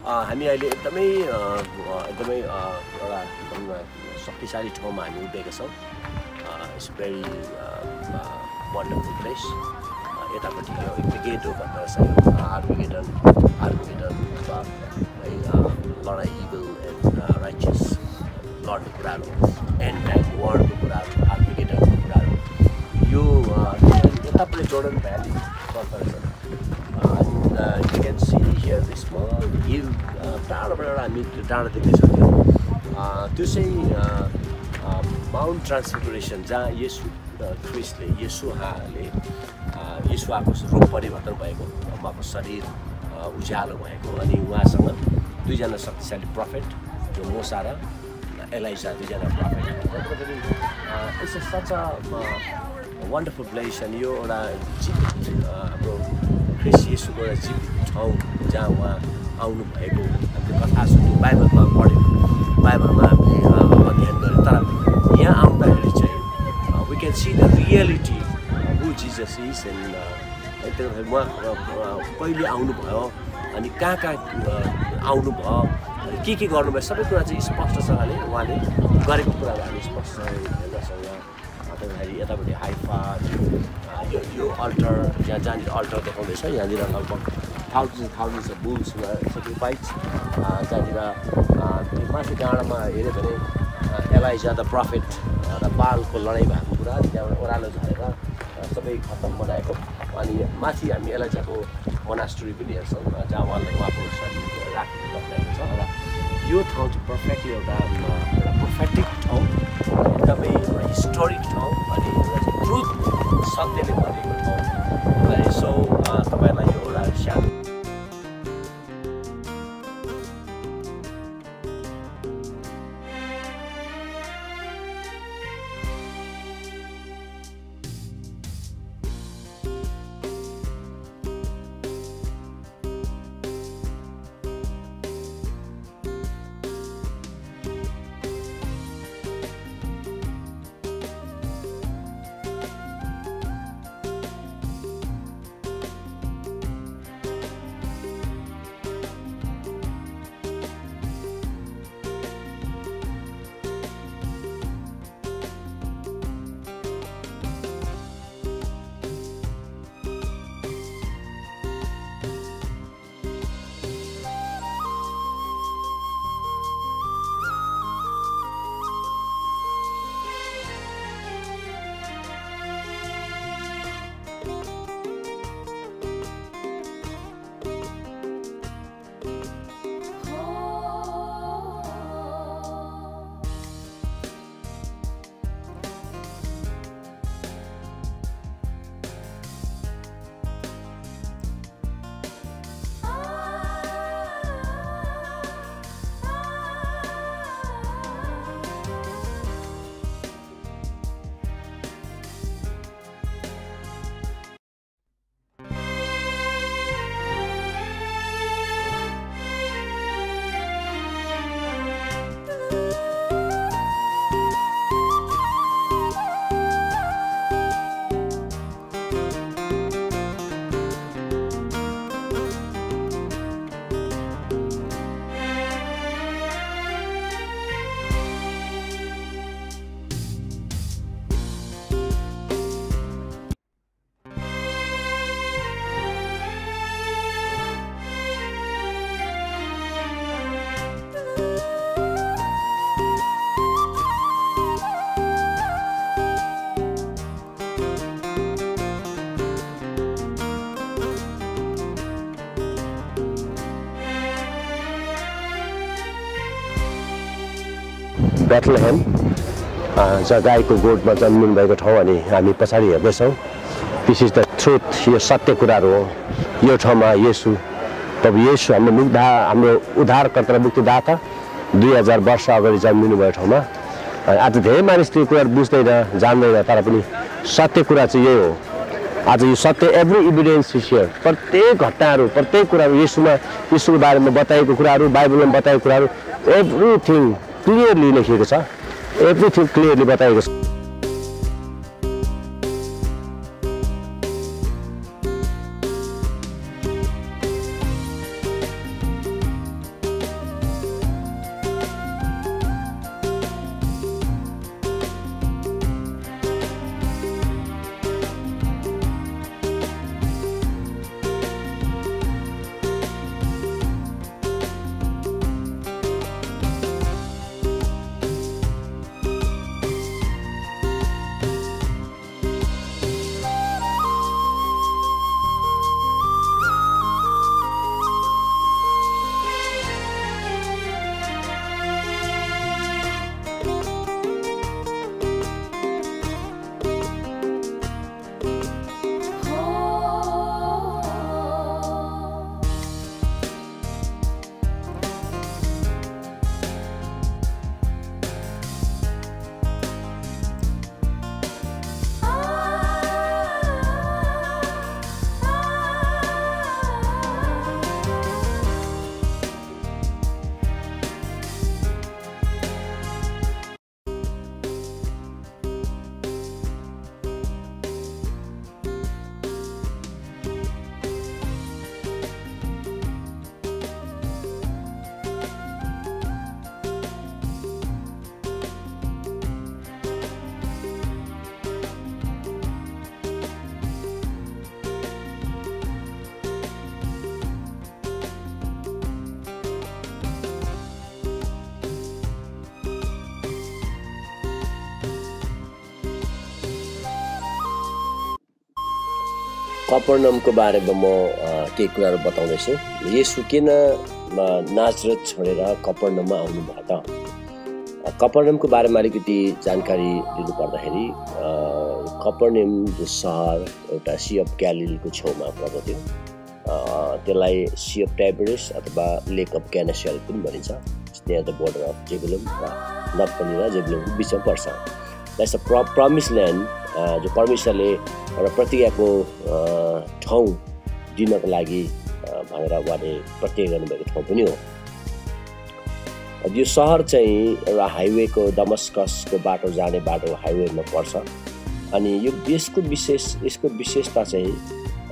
हामी अहिले एकदमै एकदमै एउटा शक्तिशाली ठाउँमा हामी उभिएका छौँ। इट्स भेरी वन्डरफुल प्लेस यतापट्टि ब्रिगेड हो भन्दो आर्मिगेडन आर्मिगेडन लडाइँ इगल एन्ड राइचियस लड्ने कुराहरू एन्ड टाइम वर्ल्डको कुराहरू आर्मिगेडनको कुराहरू। यो यतापट्टि Jordan valley you can see here the small टाढोबाट एउटा हामी त्यो डाँडा देख्दै सक्यौँ त्यो चाहिँ माउन्ट ट्रान्सफिगुरेसन जहाँ यसु क्रिसले यसुहाले यसुवाको रूप परिवर्तन भएको उहाँको शरीर उज्यालो भएको अनि उहाँसँग दुईजना शक्तिशाली प्रफेट जो मोसा र एलाइजा दुईजना prophet it's such a wonderful place अनि यो एउटा हाम्रो क्रिस यसुको एउटा जीवित ठाउँ जहाँ उहाँ आउनुभएको हामीले कथा सुन्यौँ बाइबलमा पढ्यौँ बाइबलमा अध्ययन गऱ्यौँ तर यहाँ आउँदाखेरि चाहिँ we can see the reality who Jesus is and त्यसले उहाँ कहिले आउनुभयो अनि कहाँ कहाँ आउनुभयो के के गर्नुभयो सबै कुरा चाहिँ स्पष्टसँगले उहाँले गरेको कुराहरू हामी हेर्दछौँ यहाँ गर्दाखेरि यतापट्टि हाइफा यो अल्टर यहाँ जहाँनिर अल्टर देखाउँदैछ यहाँनिर लगभग thousand thousands of bulls sacrifice जहाँनिर त्यो माथि डाँडामा हेऱ्यो भने एलाइजा द प्रफिट र बालको लडाइँ भएको कुरा त्यहाँबाट ओह्रालो झरेर सबै खत्तम बनाएको। अनि माथि हामी एलाइजाको मोनास्टरी पनि हेर्छौँ जहाँ उहाँलाई उहाँको राखेको छ। र यो ठाउँ चाहिँ पर्फेक्टली एउटा एउटा पर्फेक्टिक ठाउँ एकदमै हिस्टोरिक ठाउँ अनि ट्रुथ सत्यले भरिएको ठाउँ अनि सो तपाईँहरूलाई यो एउटा सानो बेथलहेम जहाँ गाईको गोठमा जन्मिनु भएको ठाउँ अनि हामी पछाडि हेर्दैछौँ। दिस इज द ट्रुथ यो सत्य कुराहरू हो। यो ठाउँमा यसु तब यसु हाम्रो मुक्दा हाम्रो उद्धारकर्ता मुक्तिदाता दुई हजार वर्ष अगाडि जन्मिनु भएको ठाउँमा। आज धेरै मानिस त्यो कुराहरू बुझ्दैन जान्दैन तर पनि सत्य कुरा चाहिँ यही हो। आज यो सत्य एभ्री इभिडेन्स हियर प्रत्येक घटनाहरू प्रत्येक कुराहरू यसुमा यसुको बारेमा बताएको कुराहरू बाइबलमा बताएको कुराहरू एभ्रिथिङ क्लियरली लेखिएको छ। एभ्रिथिङ क्लियरली बताएको छ। कपर्नमको बारेमा म केही कुराहरू बताउँदैछु। यसो किन नाचरत छोडेर कपर्नममा आउनुभयो त कपर्नमको बारेमा अलिकति जानकारी दिनु पर्दाखेरि कपर्नियम जो सहर एउटा सी अफ ग्यालिलको छेउमा पर्दथ्यो। त्यसलाई सी अफ टाइबरिस अथवा लेक अफ क्यानासियल पनि भनिन्छ। Near the border of Zebulun र नप्पनी र जेबुलमको बिचमा पर्छ। द्याट्स अ प्र प्रमिस ल्यान्ड जो परमेश्वरले एउटा प्रतिज्ञाको ठाउँ दिनको लागि भनेर उहाँले प्रतिज्ञा गर्नुभएको ठाउँ पनि हो। यो सहर चाहिँ एउटा हाइवेको दमस्कसको बाटो जाने बाटो हाइवेमा पर्छ। अनि यो यसको विशेष यसको विशेषता चाहिँ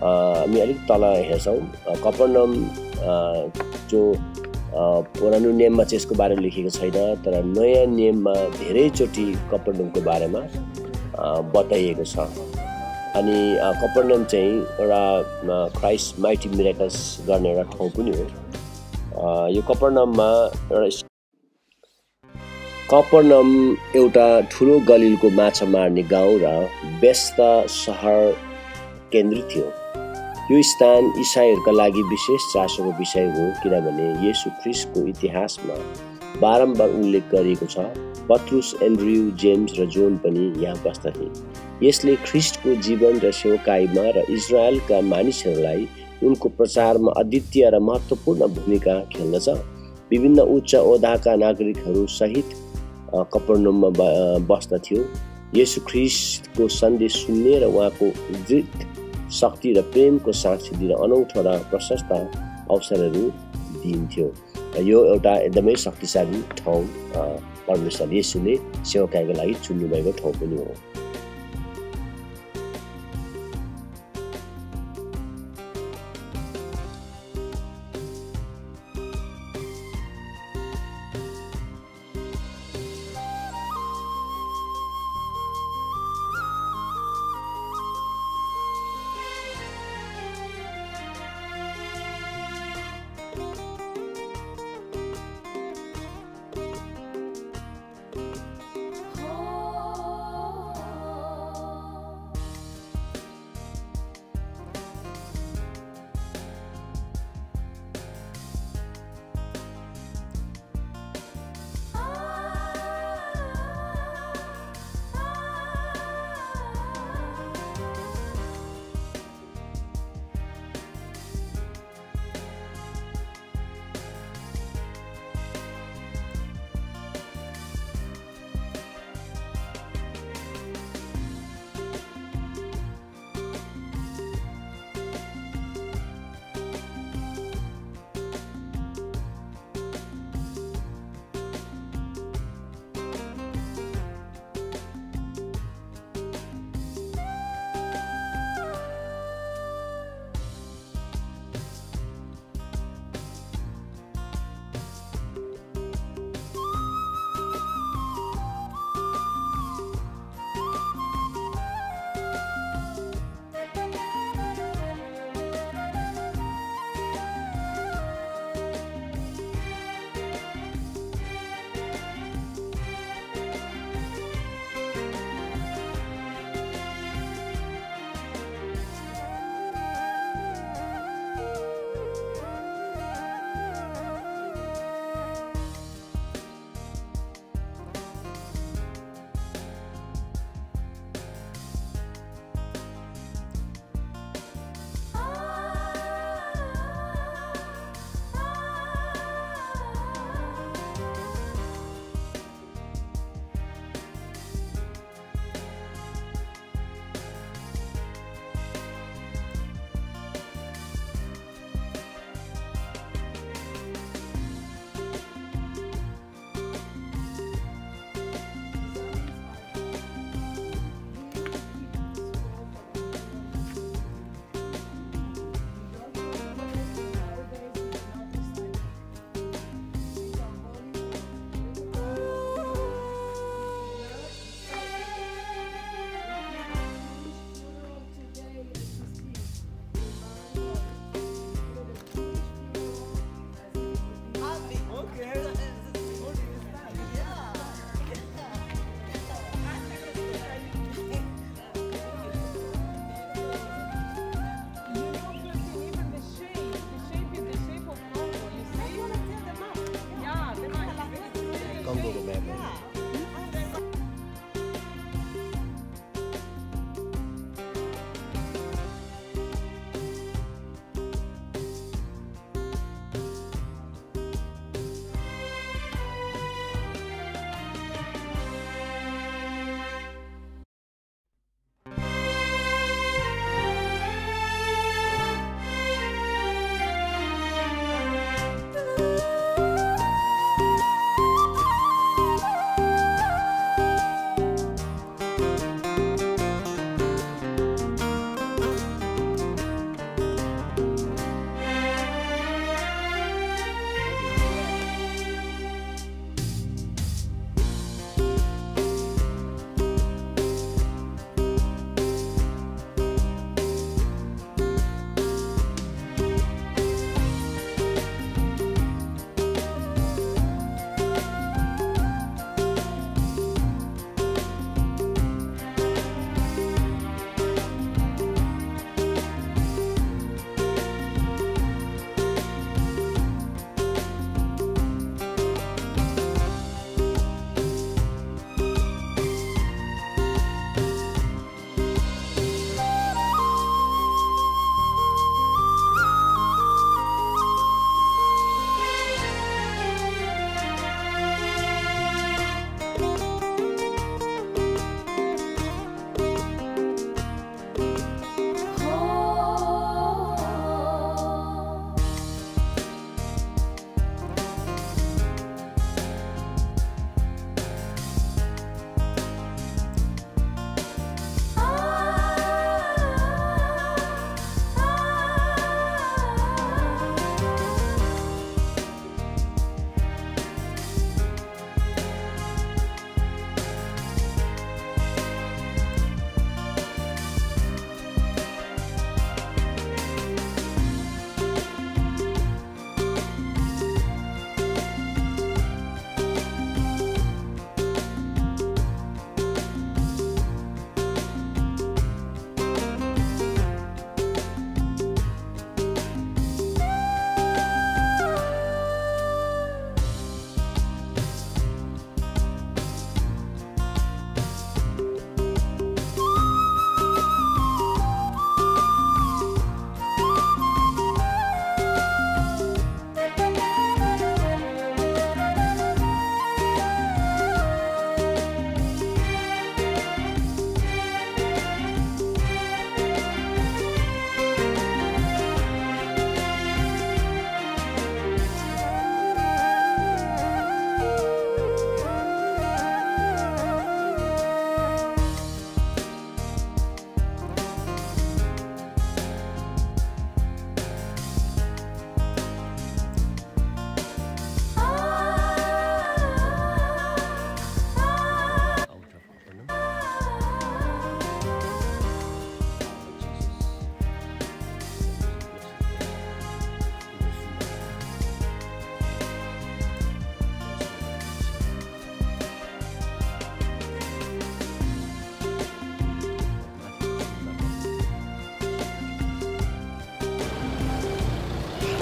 हामी अलिक तल हेर्छौँ। कपरनम जो पुरानो नियममा चाहिँ यसको बारेमा लेखेको छैन तर नयाँ नियममा धेरैचोटि कपरनमको बारेमा। बताइएको छ। अनि कपरनम चाहिँ एउटा क्राइस्ट माइटी मिराकल्स गर्ने एउटा ठाउँ पनि हो। यो कपरनममा एउटा कपरनम एउटा ठुलो गलिलको माछा मार्ने गाउँ र व्यस्त सहर केन्द्रित थियो। यो स्थान इसाईहरूका लागि विशेष चासोको विषय हो किनभने यसु ख्रिस्टको इतिहासमा बारम्बार उल्लेख गरिएको छ। पत्रुस एन्ड्रयू जेम्स र जोन पनि यहाँ बस्दथे यसले ख्रिस्टको जीवन र सेवकाईमा र इजरायलका मानिसहरूलाई उनको प्रचारमा अद्वितीय र महत्त्वपूर्ण भूमिका खेल्दछ। विभिन्न उच्च ओदाका नागरिकहरू सहित कपरनुममा बस्दथ्यो यसु ख्रिस्टको सन्देश सुन्ने र उहाँको दृढ शक्ति र प्रेमको साक्षी दिन अनौठो र प्रशस्त अवसरहरू दिइन्थ्यो। यो एउटा एकदमै शक्तिशाली ठाउँ परमेश्वर यसुले सेवकाईको लागि चुन्नुभएको ठाउँ पनि हो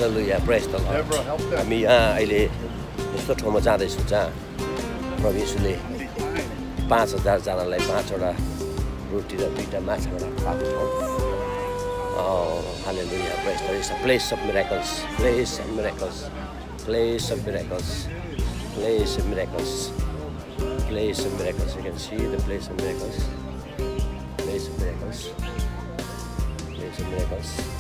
ु यहाँ प्रायः हामी यहाँ अहिले यस्तो ठाउँमा जाँदैछौँ जहाँ प्रविशुले पाँच हजारजनालाई पाँचवटा रोटी र दुईवटा माछा खादछ हाले यहाँ प्राय place of miracles place of miracles place of miracles place of miracles place of miracles मिराको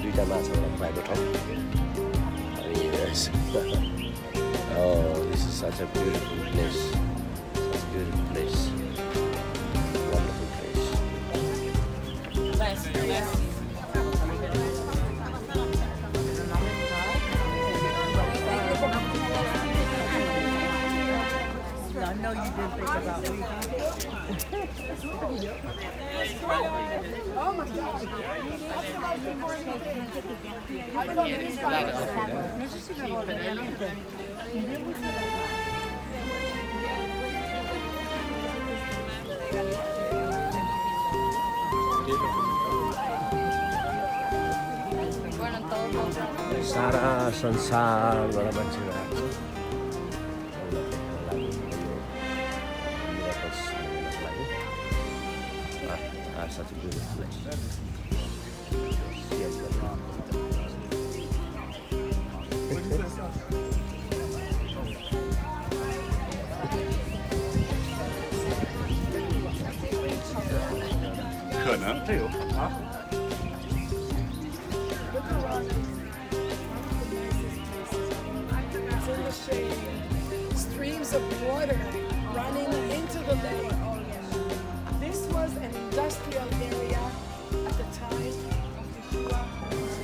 दुईवटा माछाबाट खुवाएको ठाउँ अनि yes. oh, this is such a beautiful place. Such a beautiful place. Wonderful place. I know you didn't think about me. सारा संसारबाट मान्छेहरू आएको छ लागि यो miracles हेर्नको लागि। Ah, ah, such a 可能，这有可能。Streams of water running into the lake. This was an industrial area at the time. sua luz.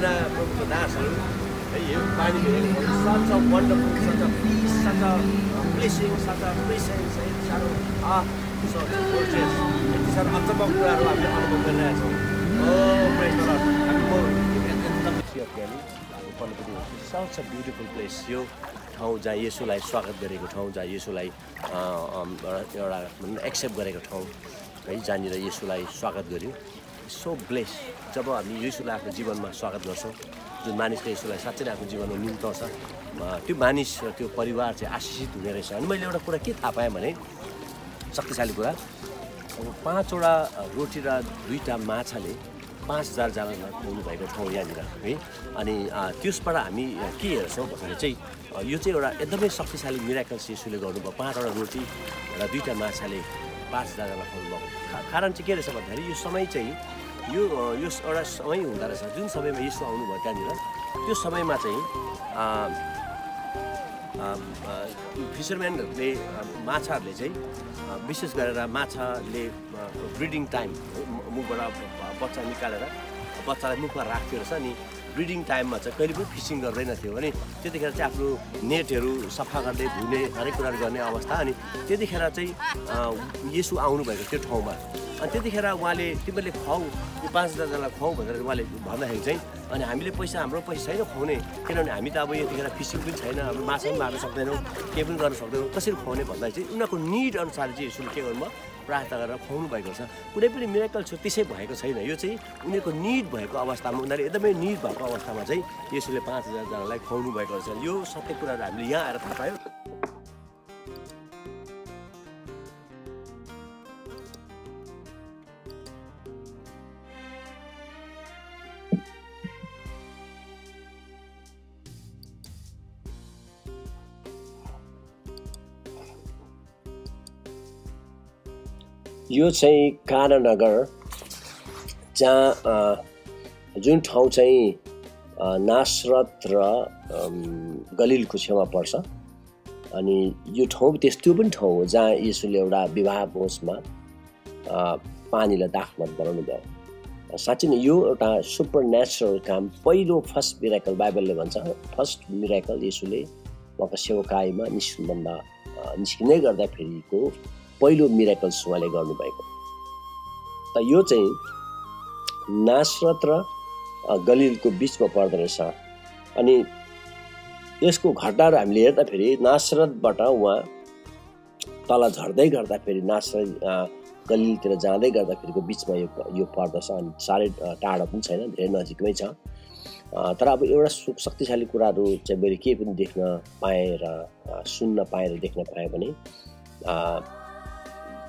Such a wonderful such a peace such a blessing such a presence है साह्रो आ so gorgeous यति साह्रो अचम्म कुराहरू हामीले अनुभव गरिरहेछौँ ओ praise the Lord. हामी म एकदमै थिएँ पल्लोपट्टि सच अ ब्युटिफुल प्लेस यो ठाउँ जहाँ यसुलाई स्वागत गरेको ठाउँ जहाँ यसुलाई एउटा न एक्सेप्ट गरेको ठाउँ है जहाँनिर यसुलाई स्वागत गर्यो सो ब्लेस जब हामी यसुलाई आफ्नो जीवनमा स्वागत गर्छौँ जुन मानिसले यसुलाई साँच्चै नै आफ्नो जीवनमा निम्ताउँछ त्यो मानिस त्यो परिवार चाहिँ आशिषित हुने रहेछ। अनि मैले एउटा कुरा के थाहा पाएँ भने शक्तिशाली कुरा अब पाँचवटा रोटी र दुईवटा माछाले पाँच हजारजनालाई खुवाउनु भएको ठाउँ यहाँनिर है अनि त्यसबाट हामी के हेर्छौँ भन्दाखेरि चाहिँ यो चाहिँ एउटा एकदमै शक्तिशाली मिराकल्स यसुले गर्नुभयो। पाँचवटा रोटी र दुईवटा माछाले पाँच हजारजना खुवाउनु भएको कारण चाहिँ के रहेछ भन्दाखेरि यो समय चाहिँ यो यो एउटा समय हुँदो रहेछ। जुन समयमा यसो आउनुभयो त्यहाँनिर त्यो समयमा चाहिँ फिसरम्यानहरूले माछाहरूले चाहिँ विशेष गरेर माछाले ब्रिडिङ टाइम मुखबाट बच्चा निकालेर बच्चालाई मुखमा राख्थ्यो रहेछ अनि ब्रिडिङ टाइममा चाहिँ कहिले पनि फिसिङ गर्दैन थियो अनि त्यतिखेर चाहिँ आफ्नो नेटहरू सफा गर्दै धुने हरेक कुराहरू गर्ने अवस्था अनि त्यतिखेर चाहिँ यसु आउनुभएको त्यो ठाउँमा। अनि त्यतिखेर उहाँले तिमीहरूले खुवाउ यो पाँच हजारजनालाई खुवाउ भनेर उहाँले भन्दाखेरि चाहिँ अनि हामीले पैसा हाम्रो पैसा छैन खुवाउने किनभने हामी त अब यतिखेर फिसिङ पनि छैन अब माछा पनि मार्न सक्दैनौँ केही पनि गर्न सक्दैनौँ कसरी खुवाउने भन्दाखेरि चाहिँ उनीहरूको निड अनुसार चाहिँ यसोले के गर्नुभयो प्रार्थना गरेर खुवाउनु भएको छ। कुनै पनि मिराकल छ त्यसै भएको छैन। यो चाहिँ उनीहरूको निड भएको अवस्थामा उनीहरू एकदमै निड भएको अवस्थामा चाहिँ यसोले पाँच हजारजनालाई खुवाउनु भएको रहेछ। यो सत्य कुराहरू हामीले यहाँ आएर थाहा पायौँ। यो चाहिँ कारानगर जहाँ जुन ठाउँ चाहिँ नासरत र गलिलको छेउमा पर्छ। अनि यो ठाउँ त्यस्तो पनि ठाउँ हो जहाँ यसोले एउटा विवाह भोजमा पानीलाई दाखमत बनाउनु भयो। साँच्चै नै यो एउटा सुपर नेचुरल काम पहिलो फर्स्ट मिराकल बाइबलले भन्छ। फर्स्ट मिराकल यसोले उहाँको सेवकाईमा निस्किनुभन्दा निस्किँदै गर्दाखेरिको पहिलो मिराकल्स उहाँले गर्नुभएको। त यो चाहिँ नासरत र गलिलको बिचमा पर्दो रहेछ। अनि यसको घटनाहरू हामीले हेर्दाखेरि नासरतबाट उहाँ तल झर्दै गर्दाखेरि नासरत गलिलतिर जाँदै गर्दाखेरिको बिचमा यो यो पर्दछ। अनि साह्रै टाढो पनि छैन धेरै नजिकमै छ। तर अब एउटा सु शक्तिशाली कुराहरू चाहिँ मैले केही पनि देख्न पाएँ र सुन्न पाएँ र देख्न पाएँ भने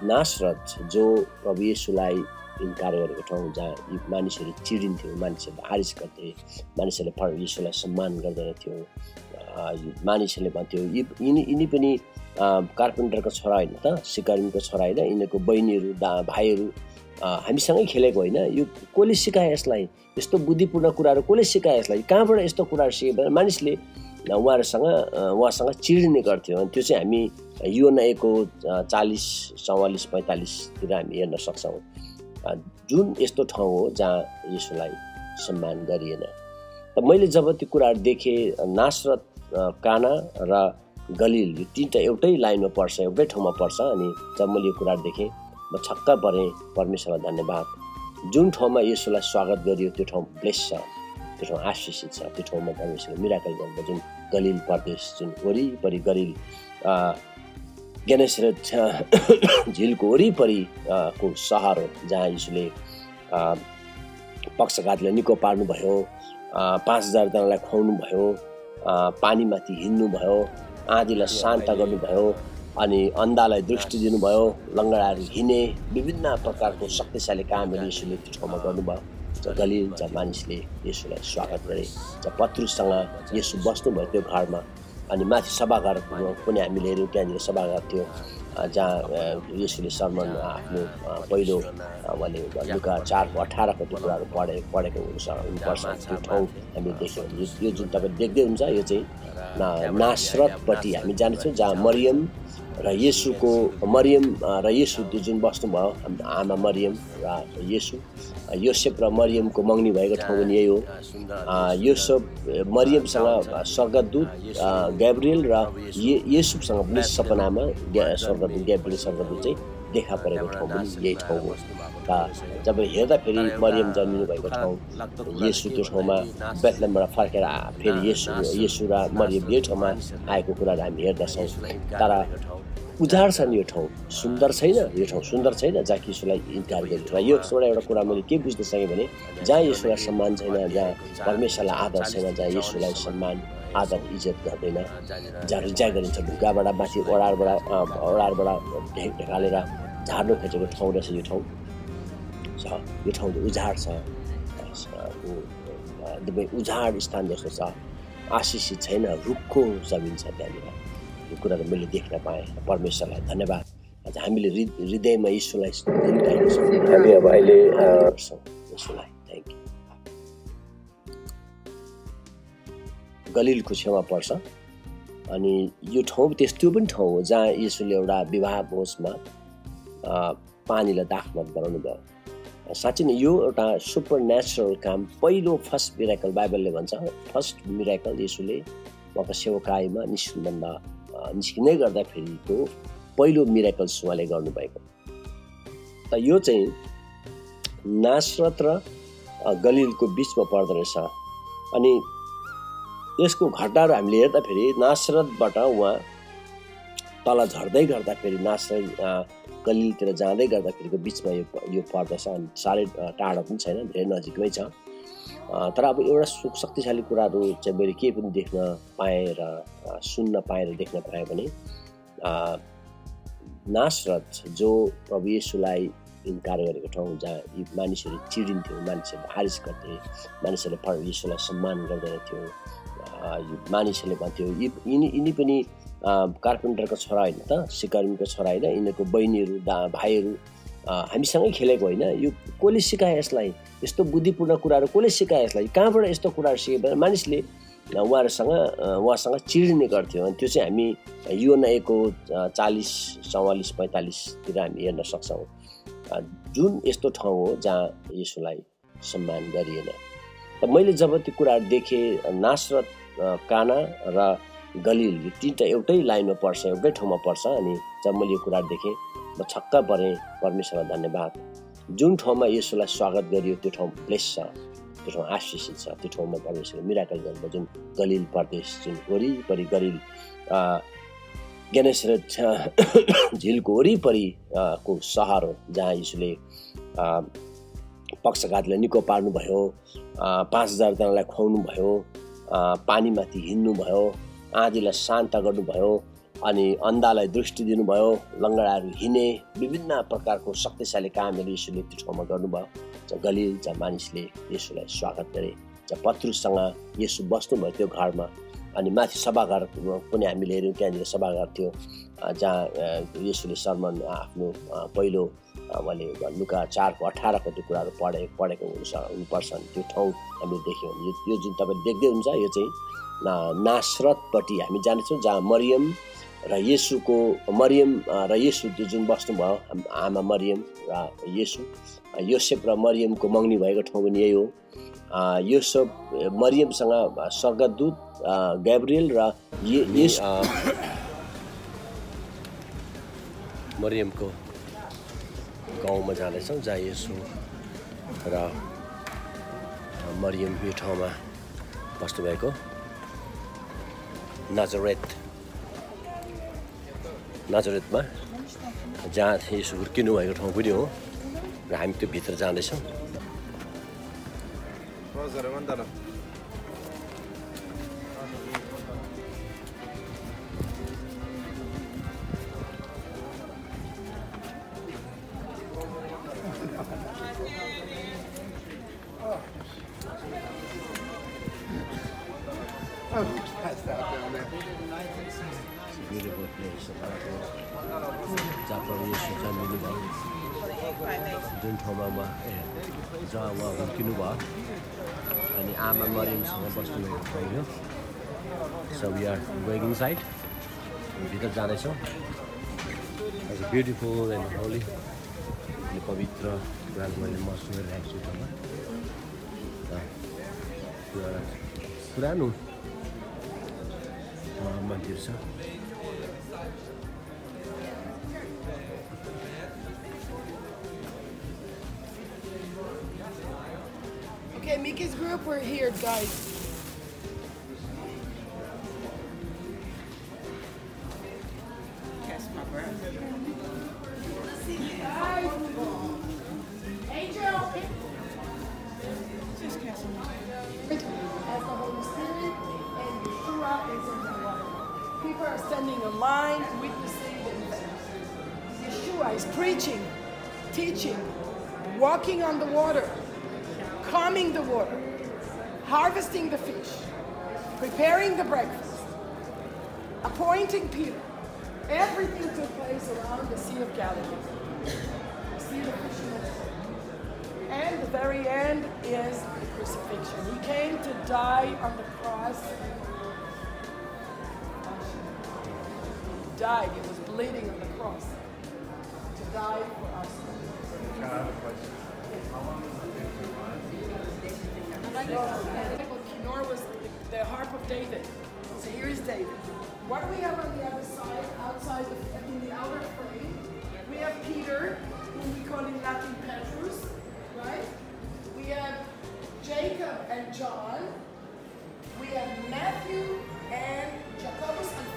नासरत जो प्रभु येसुलाई इन्कार गरेको ठाउँ जहाँ मानिसहरू चिडिन्थ्यो मानिसहरूले आरिस गर्थे मानिसहरूले पर येसुलाई सम्मान गर्दैन थियो अ, यो मानिसहरूले भन्थ्यो यिनी यिनी पनि कार्पेन्टरको छोरा होइन त? सिकारिमको छोरा होइन? यिनीहरूको बहिनीहरू दा भाइहरू हामीसँगै खेलेको होइन? यो कसले सिकायो यसलाई? यस्तो बुद्धिपूर्ण कुराहरू कसले सिकायो यसलाई? कहाँबाट यस्तो कुराहरू भने मानिसले उहाँहरूसँग उहाँसँग चिडिने गर्थ्यो। अनि त्यो चाहिँ हामी यो नएको चालिस चौवालिस पैँतालिसतिर हामी हेर्न सक्छौँ। जुन यस्तो ठाउँ हो जहाँ यसोलाई सम्मान गरिएन। त मैले जब त्यो कुराहरू देखेँ नासरत काना र गलिल यो तिनवटा एउटै लाइनमा पर्छ एउटै ठाउँमा पर्छ। अनि जब मैले यो कुराहरू देखेँ म छक्क परेँ। परमेश्वरलाई धन्यवाद। जुन ठाउँमा यसोलाई स्वागत गरियो त्यो ठाउँ ब्लेस छ। त्यो ठाउँ आशिषित छ त्यो ठाउँमा परमेश्वरले मिराकल गर्नुभयो जुन गलिल प्रदेश जुन वरिपरि गलिल ज्ञानेश्वर झिलको वरिपरि को सहर हो जहाँ यसले अ, पक्षघातलाई निको पार्नुभयो पाँच हजारजनालाई खुवाउनु भयो अ, पानीमाथि हिँड्नुभयो आँधीलाई शान्त गर्नुभयो अनि अन्धालाई दृष्टि दिनुभयो लङ्गडाहरू हिँडे विभिन्न प्रकारको शक्तिशाली कामहरू यसोले त्यो ठाउँमा गर्नुभयो। जहाँ मानिसले यसोलाई स्वागत गरे पत्रुसँग यसो बस्नुभयो त्यो घरमा अनि माथि सभाघर पनि हामीले हेऱ्यौँ त्यहाँनिर सभाघर थियो जहाँ यसोले सर्मन आफ्नो पहिलो उहाँले लुका चारको अठारको त्यो कुराहरू पढे पढेको हुन्छ हुनुपर्छ त्यो ठाउँ हामीले देख्यौँ यो जुन तपाईँ देख्दै हुन्छ यो चाहिँ नासरतपट्टि हामी जानेछौँ जहाँ मरियम र येसुको मरियम र येसु जुन बस्नुभयो आमा मरियम र येसु अ, योसेफ र मरियमको मङ्नी भएको ठाउँ पनि यही हो। अ, योसेफ मरियमसँग स्वर्गदूत ग्याब्रियल र येसुसँग पनि सपनामा स्वर्गदूत ग्याब्रियल स्वर्गदूत चाहिँ देखा परेको ठाउँ पनि यही ठाउँ हो। र जब हेर्दाखेरि मरियम जन्मिनु भएको ठाउँ येसु त्यो ठाउँमा बेथलेमबाट फर्केर फेरि येसु येसु र मरियम यही ठाउँमा आएको कुराहरू हामी हेर्दछौँ। तर उजाड छ नि यो ठाउँ। सुन्दर छैन यो ठाउँ सुन्दर छैन जहाँ यीशुलाई इन्कार गरिन्छ यो एउटा एउटा कुरा मैले के बुझ्न सकेँ भने जहाँ यीशुलाई सम्मान छैन जहाँ परमेश्वरलाई आदर छैन जहाँ यीशुलाई सम्मान आदर इज्जत गर्दैन। जहाँ रिजाइ गरिन्छ ढुङ्गाबाट माथि ओडारबाट ओडारबाट ढे ढेकालेर झार्नु खोजेको ठाउँ रहेछ यो ठाउँ। छ यो ठाउँ उजाड छ एकदमै उजाड स्थान जस्तो छ। आशिषित छैन रुखो जमिन छ त्यहाँनिर। यो कुराहरू मैले देख्न पाएँ। परमेश्वरलाई धन्यवाद। आज हामीले हृदयमा यीशुलाई हामी अब अहिले थ्याङ्क यू गलिलको छेउमा पर्छ। अनि यो ठाउँ त्यस्तो पनि ठाउँ हो जहाँ यीशुले एउटा विवाह भोजमा पानीलाई दाखमत गराउनु भयो साँच्चै नै यो एउटा सुपर नेचुरल काम पहिलो फर्स्ट मिराकल बाइबलले भन्छ। फर्स्ट मिराकल यसुले उहाँको सेवकाईमा निस्किनुभन्दा अ, निस्किँदै गर्दाखेरिको पहिलो मिराकल्स उहाँले गर्नुभएको। त यो चाहिँ नासरत र गलिलको बिचमा पर्दो रहेछ। अनि यसको घटनाहरू हामीले हेर्दाखेरि नासरतबाट उहाँ तल झर्दै गर्दाखेरि नासरत अ, गलिलतिर जाँदै गर्दाखेरिको बिचमा यो यो पर्दछ अनि साह्रै टाढो पनि छैन धेरै नजिकमै छ। तर अब एउटा सुख शक्तिशाली कुराहरू चाहिँ मैले केही पनि देख्न पाएँ र सुन्न पाएँ र देख्न पाएँ भने नासरत जो प्रभु येसुलाई इन्कार गरेको ठाउँ जहाँ यी मानिसहरू चिडिन्थ्यो मानिसहरूले हारिस गर्थे मानिसहरूले पर येसुलाई सम्मान गर्दैन थियो अ, यो मानिसहरूले भन्थ्यो यी यिनी यिनी पनि कार्पेन्टरको छोरा होइन त सिकारिमको छोरा होइन यिनीहरूको बहिनीहरू दा भाइहरू हामीसँगै खेलेको होइन। यो कसले सिकायो यसलाई? यस्तो बुद्धिपूर्ण कुराहरू कसले सिकायो यसलाई? कहाँबाट यस्तो कुराहरू सिके? मानिसले उहाँहरूसँग उहाँसँग चिडिने गर्थ्यो। अनि त्यो चाहिँ हामी यो नएको चालिस चौवालिस पैँतालिसतिर हामी हेर्न सक्छौँ। जुन यस्तो ठाउँ हो जहाँ यसुलाई सम्मान गरिएन। त मैले जब त्यो कुराहरू देखेँ नासरत काना र गलिल यो तिनवटा एउटै लाइनमा पर्छ एउटै ठाउँमा पर्छ अनि जब मैले यो कुराहरू देखेँ म छक्क परेँ। परमेश्वरलाई धन्यवाद। जुन ठाउँमा यसुलाई स्वागत गरियो त्यो ठाउँ ब्लेस छ। त्यो ठाउँ आशिषित छ। त्यो ठाउँमा परमेश्वरले मिराकल गर्नुभयो। जुन गलिल प्रदेश जुन वरिपरि गलिल अ, झिलको वरिपरि को सहर हो जहाँ यीशुले अ, पक्षघातलाई निको पार्नुभयो पाँच हजारजनालाई खुवाउनु भयो पानीमाथि हिँड्नुभयो आँधीलाई शान्त गर्नुभयो अनि अन्धालाई दृष्टि दिनुभयो लङ्गडाहरू हिँडे विभिन्न प्रकारको शक्तिशाली कामहरू यीशुले त्यो ठाउँमा गर्नुभयो गलिल जहाँ मानिसले यसुलाई स्वागत गरे पत्रुसँग यसु बस्नुभयो त्यो घरमा अनि माथि सभाघर पनि हामीले हेऱ्यौँ त्यहाँनिर सभाघर थियो जहाँ यसुले शर्मन आफ्नो पहिलो उहाँले लुका चारको अठारको त्यो कुराहरू पढे पढेको हुन्छ हुनुपर्छ। त्यो ठाउँ हामीले देख्यौँ। यो जुन तपाईँले देख्दै हुन्छ यो चाहिँ नासरतपट्टि हामी जानेछौँ जहाँ मरियम र येसुको मरियम र येसु त्यो जुन बस्नुभयो आमा मरियम र येसु। अ, योसेफ र मरियमको मङ्नी भएको ठाउँ पनि यही हो। अ, मरियमसँग स्वर्गदूत ग्याब्रियल र मरियमको गाउँमा जाँदैछौँ जहाँ यसो र मरियम यो ठाउँमा बस्नुभएको। नजरेत नजरेतमा जहाँ यसो हुर्किनु भएको ठाउँ पनि हो र हामी त्यो भित्र जाँदैछौँ beautiful and holy. यो पवित्र कुराको मैले महसुस गरिरहेको छु ठाउँमा र यो एउटा पुरानो अ, मन्दिर छ Okay, Mickey's group, we're here, guys. Harvesting the fish, preparing the breakfast, appointing Peter. Everything took place around the Sea of Galilee. The Sea of Fishermen. And the very end is the crucifixion. He came to die on the cross. He died. He was bleeding on the cross. To die for us. Kinnor was the, the harp of David. So here is David. What do we have on the other side, outside the, in the outer frame? We have Peter, whom we call in Latin Petrus, right? We have Jacob and John. We have Matthew and Jacobus and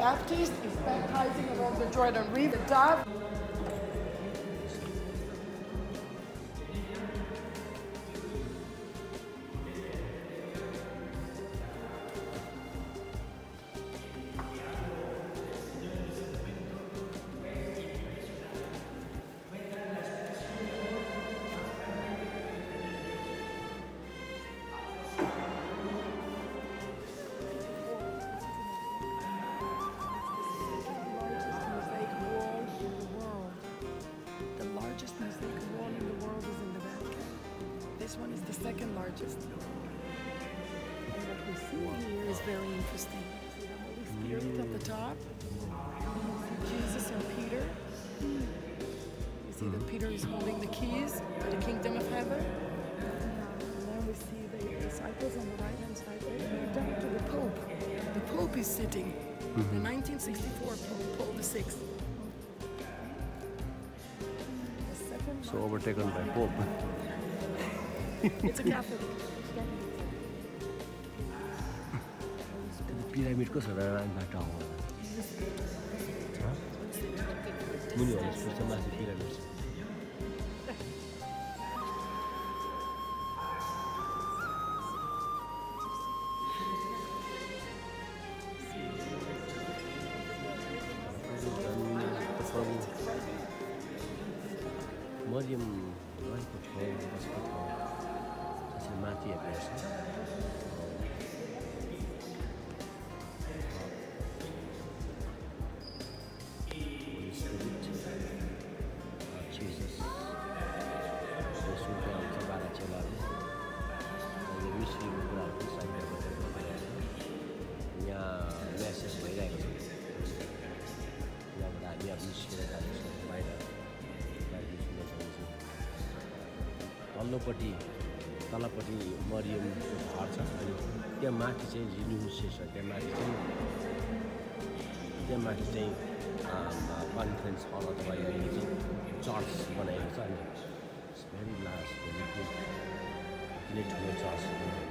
Baptist is baptizing along the Jordan River. The dove overtaken by Pope. It's a Catholic. पिरामिडको छ yapıyoruz. तल्लोपट्टि तलपट्टि मरियमको घर छ अनि त्यहाँ माथि चाहिँ university छ। त्यहाँ माथि चाहिँ त्यहाँ माथि चाहिँ कन्फरेन्स हल अथवा यो चाहिँ चर्च बनाएको छ। अनि भेरी लास्ट भेरी ठुलो चर्च।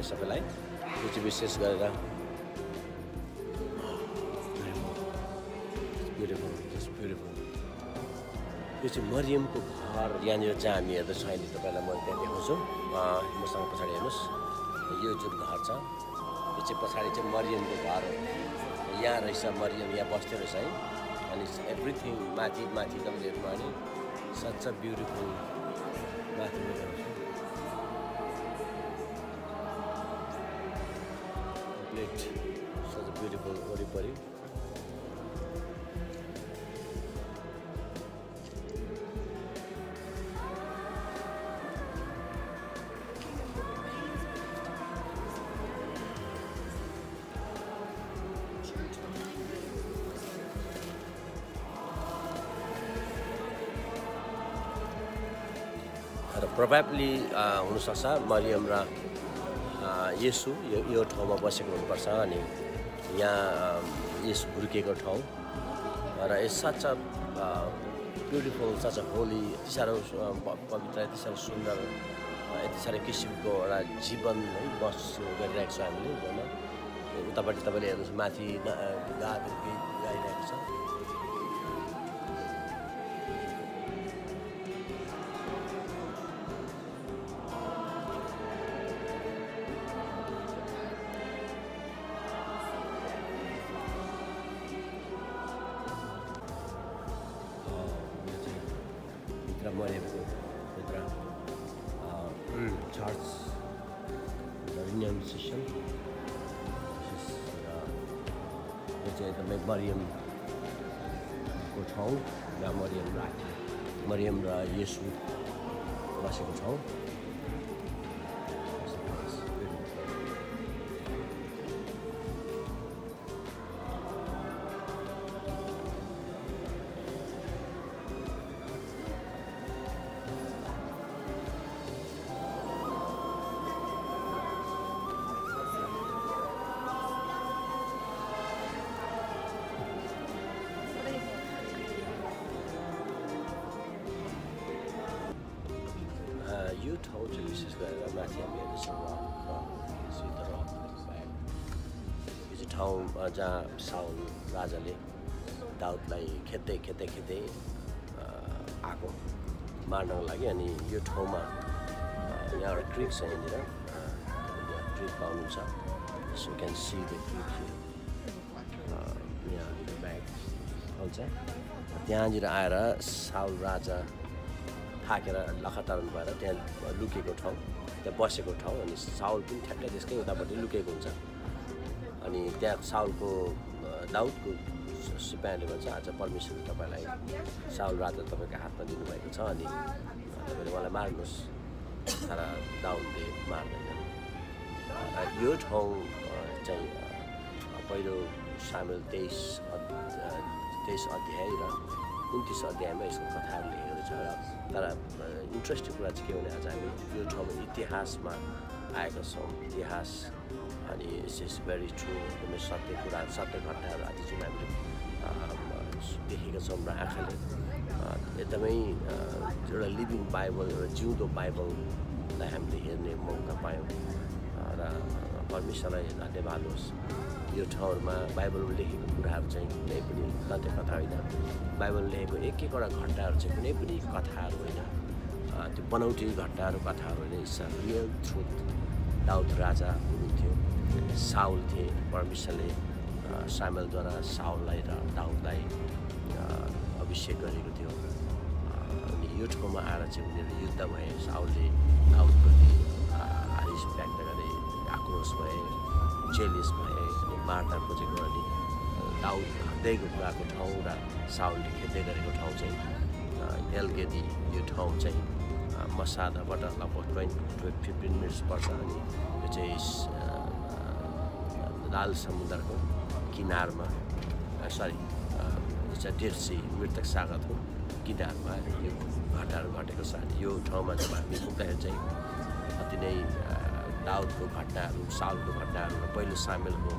भाइ सबैलाई यो चाहिँ विशेष गरेर यो चाहिँ मरियमको घर यहाँनिर चाहिँ हामी हेर्दैछौँ अहिले तपाईँलाई म त्यहाँ देखाउँछु। मसँग पछाडि हेर्नुहोस्। यो जुन घर छ यो चाहिँ पछाडि चाहिँ मरियमको घर हो। यहाँ रहेछ मरियम यहाँ बस्थ्यो रहेछ है। अनि एभ्रिथिङ माथि माथि तपाईँले भने such beautiful complete such a beautiful वरिपरि र प्रोभाब्ली हुनसक्छ मरियम र येसु यो यो ठाउँमा बसेको हुनुपर्छ अनि यहाँ येसु हुर्किएको ठाउँ र यस सच ब्युटिफुल सच होली यति साह्रो पवित्र यति साह्रो सुन्दर यति साह्रो किसिमको एउटा जीवन है बस गरिरहेको छ हामीले उतापट्टि तपाईँले हेर्नुहोस् माथि गीत गाइरहेको छ। जहाँ साउल राजाले दाउदलाई खेद्दै खेद्दै खेद्दै आएको मार्नको लागि अनि यो ठाउँमा यहाँ एउटा क्रिक छ यहाँनिर क्रिक पाउनुहुन्छ। So can see the creek यहाँ ब्याग आउँछ त्यहाँनिर आएर साउल राजा थाकेर लखतरण भएर त्यहाँ लुकेको ठाउँ त्यहाँ बसेको ठाउँ अनि साउल पनि ठ्याक्कै त्यसकै उतापट्टि लुकेको हुन्छ। अनि त्यहाँ साउलको दाउदको सिपाहीले भन्छ आज परमेश्वरले तपाईँलाई साउल राजा तपाईँको हातमा दिनुभएको छ अनि तपाईँले उहाँलाई मार्नुहोस्। तर दाउदले मार्दैन। यो ठाउँ चाहिँ पहिलो सामेल तेइस तेइस अध्याय र उन्तिस अध्यायमा यसको कथाहरू लेखेको छ र तर इन्ट्रेस्टिङ कुरा चाहिँ के भने आज हामी यो ठाउँमा इतिहासमा आएका छौँ इतिहास अनि इट्स भेरी ट्रु एकदमै सत्य कुरा सत्य घटनाहरू आज चाहिँ हामीले अ, देखेका छौँ र आँखाले अ, एकदमै अ, एउटा लिभिङ बाइबल एउटा जिउँदो बाइबललाई हामीले हेर्ने मौका पायौँ अ, र परमेश्वरलाई धन्यवाद होस् यो ठाउँहरूमा बाइबलमा लेखेको कुराहरू चाहिँ कुनै पनि कथा कथा होइन बाइबलमा लेखेको एक एकवटा घटनाहरू चाहिँ कुनै पनि कथाहरू होइन अ, त्यो बनाउटी घटनाहरू कथाहरू होइन इट्स रियल ट्रुथ दाउद राजा हुनुहुन्थ्यो। साउल थिए परमेश्वरले सामेलद्वारा साउललाई र दाउदलाई अभिषेक गरेको थियो। अनि यो ठाउँमा आएर चाहिँ उनीहरू युद्ध भए साउलले दाउदप्रति आरिस व्यक्त गरे आक्रोश भए जेलिस भए अनि मार्दा खोजेको अनि दाउद भाग्दै गएको ठाउँ र साउलले खेद्दै गरेको ठाउँ चाहिँ एलगेदी यो ठाउँ चाहिँ। मसादाबाट लगभग ट्वेन्टी फिफ्टिन मिनट्स पर्छ अनि यो चाहिँ लाल समुद्रको किनारमा सरी चाहिँ सी मृतक सागरको किनारमा यो घटनाहरू घटेको छ यो ठाउँमा जब हामी पुग्दाखेरि चाहिँ अति नै दाउदको घटनाहरू सालको घटनाहरू पहिलो सामेलको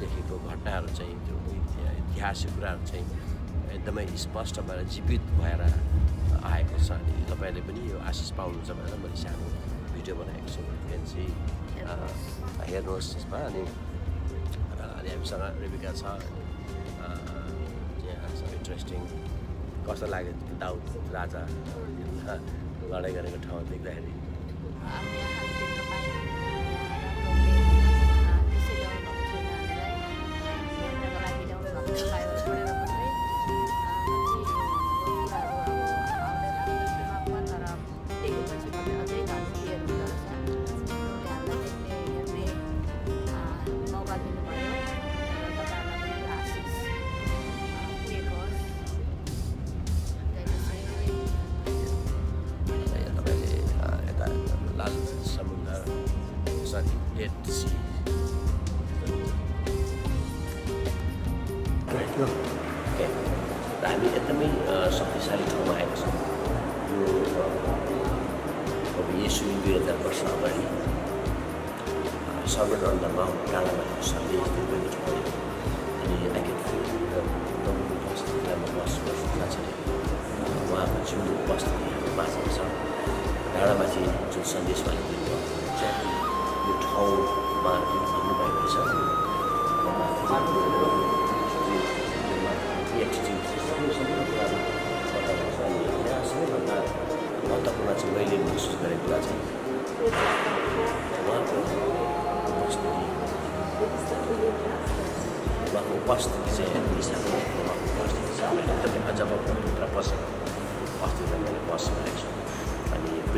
देखेको घटनाहरू चाहिँ त्यो इतिहासिक कुराहरू चाहिँ एकदमै स्पष्ट भएर जीवित भएर आएको छ अनि तपाईँले पनि यो आशिष पाउनुहुन्छ भनेर मैले सानो भिडियो बनाएको छु एनसी हेर्नुहोस् त्यसमा अनि अनि हामीसँग रेबिका छ अनि अ, यहाँ छ इन्ट्रेस्टिङ कस्तो लाग्यो दाउद राजा लडाइँ गरेको ठाउँ देख्दाखेरि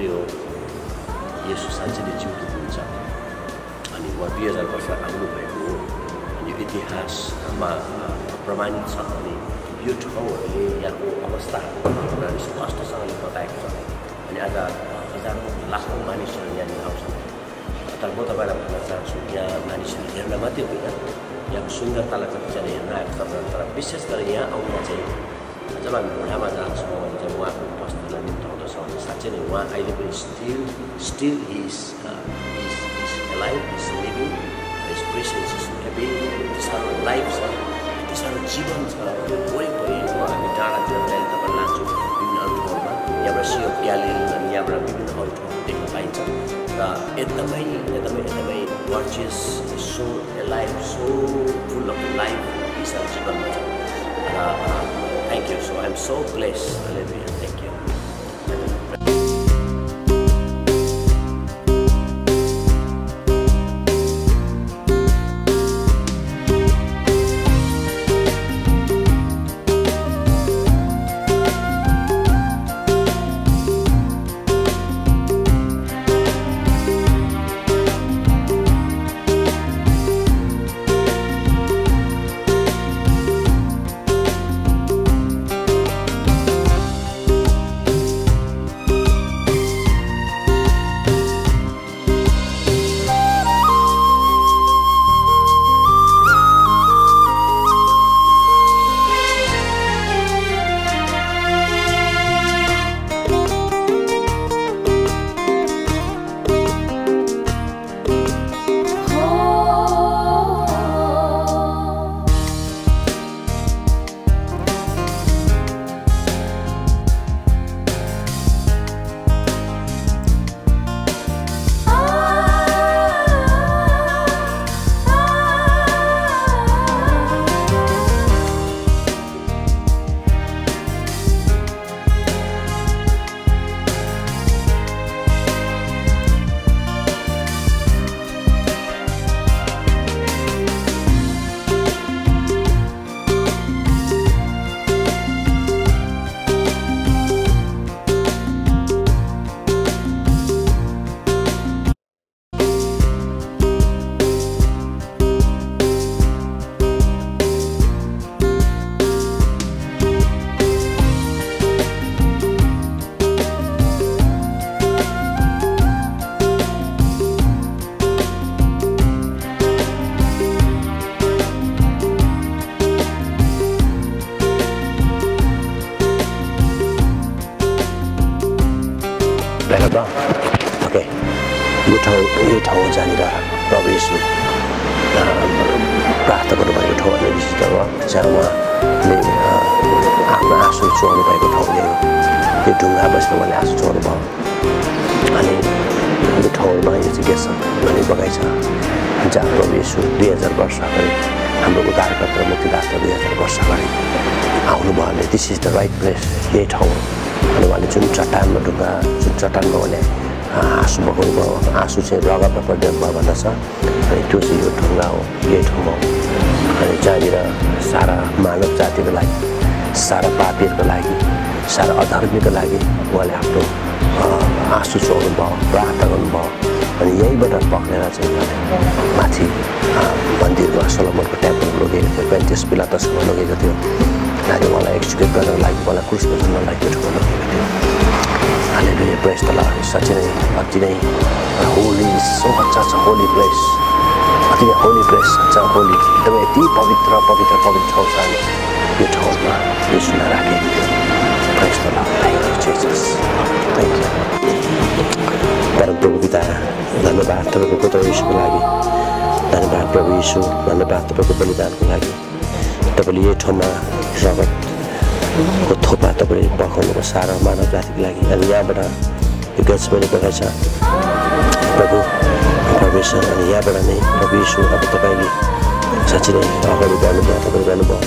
यो यसो साँच्चीले जिउ दुख्नुहुन्छ अनि उहाँ दुई हजार वर्ष आउनुभएको हो अनि इतिहासमा प्रमाणित छ अनि यो ठाउँहरूले यहाँको अवस्था स्पष्टसँगले बताएको छ अनि आज हजारौँ लाखौँ मानिसहरू यहाँनिर आउँछन् तर म तपाईँलाई भन्न चाहन्छु यहाँ मानिसहरू हेर्न मात्रै होइन यहाँको सुन्दरतालाई कतिजना हेर्न आएको छ तर विशेष गरेर यहाँ आउन चाहिँ जब हामी घोडामा जान्छौँ भने चाहिँ उहाँको वस्तुलाई question in one I believe still still he's uh, he's, he's alive, he's living, his presence is living, his our lives his our jibon एकदमै एकदमै एकदमै church is so a life so full of life विशाल जीवनमा छ thank you so I am so bless love you place such holy एकदमै यति पवित्र पवित्र पवित्र ठाउँ छ हामी यो ठाउँमा यसुलाई राखेको थियो यू यू परमप्रभु पिता धन्यवाद तपाईँको यीशुको लागि धन्यवाद प्रभु यीशु धन्यवाद तपाईँको बलिदानको लागि तपाईँले यो ठाउँमा रगतको थोपा तपाईँले पकाउनुको सारा मानव जातिको लागि अनि यहाँबाट यो गजमेरी बगैँचा प्रभु परमेश्वर अनि यहाँबाट नै प्रभु यीशु अब तपाईँले साँच्चै नै अगाडि बढ्नुभयो तपाईँले गर्नुभयो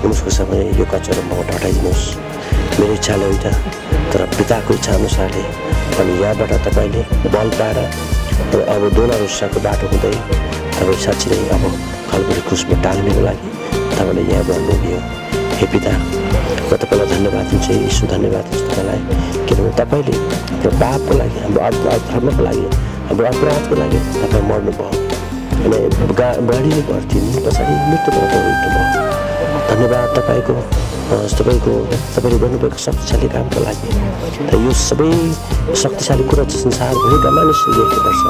हुनुहोस् समय यो कचरो मबाट हटाइदिनुहोस् मेरो इच्छाले होइन तर पिताको इच्छा अनुसारले अनि यहाँबाट तपाईँले बल पाएर तपाईँ अब दोना रुसाको बाटो हुँदै तपाईँ साँच्ची नै अब खलबुरी खुसमा टाल्नेको लागि तपाईँले यहाँबाट लगियो हे पिता। म तपाईँलाई धन्यवाद दिन्छु यीशु धन्यवाद दिन्छु तपाईँलाई। किनभने तपाईँले हाम्रो पापको लागि हाम्रो अपराध धर्मको लागि हाम्रो अपराधको लागि तपाईँ मर्नुभयो। अनि गा गाडीले नि पछाडि मृत्युबाट उठ्नुभयो धन्यवाद तपाईँको तपाईँको तपाईँले गर्नुभएको शक्तिशाली कामको लागि। र यो सबै शक्तिशाली कुरा चाहिँ संसारभरिका मानिसले देख्नुपर्छ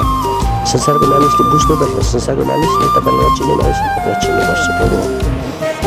संसारको मानिसले बुझ्नुपर्छ संसारको मानिसले तपाईँलाई नचिन्ने मानिसले तपाईँलाई चिन्नुपर्छ। प्रभु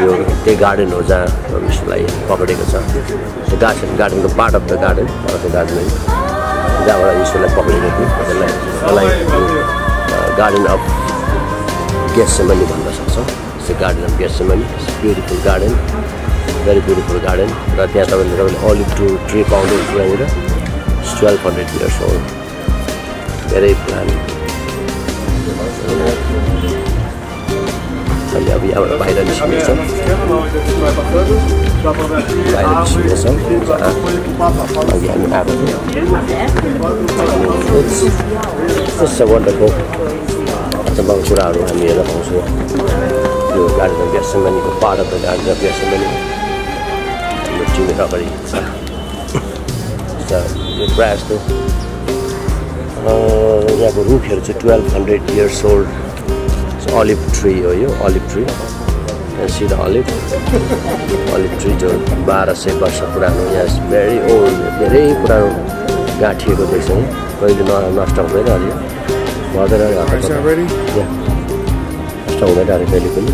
यो त्यही गार्डन हो जहाँ विश्वलाई पक्रेको छ। गार्डन गार्डनको part of the garden the garden जहाँबाट ईश्वरलाई पक्रेको थियो। त्यसलाई त्यसलाई गार्डन अफ गेसमनी भन्न सक्छौँ। त्यो garden of Gethsemane beautiful garden very beautiful garden र त्यहाँ तपाईँले तपाईँले अलिभ टु ट्री पाउनुहुन्छ त्यहाँनिर टुवेल्भ हन्ड्रेड इयर्स ओल्ड धेरै पुरानो हामी अब यहाँबाट बाहिर निस्किनेछौँ बाहिर निस्किनेछौँ अघि हामी आएको थियौँ वन्डरफुल अचम्मको कुराहरू हामी हेर्न पाउँछौँ यो garden of ग्यासम्यानीको part of the garden of Gethsemane हाम्रो टिमेर अगाडि यो प्रायः जस्तो यहाँको रुखहरू चाहिँ twelve hundred years old olive tree हो यो अलिभ ट्री सिधा अलिभ अलिभ ट्री जो बाह्र सय वर्ष पुरानो यहाँ भेरी ओल्ड धेरै पुरानो गाँठिएको देख्छौँ कहिले न नष्ट हुँदैन अहिले? Yeah. नष्ट हुँदैन अरे कहिले पनि।